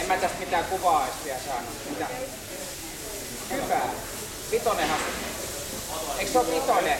En mä tästä mitään kuvaa edes vielä saanut. Mitä? Hyvä. Vitonenhan. Eikö se ole vitonen?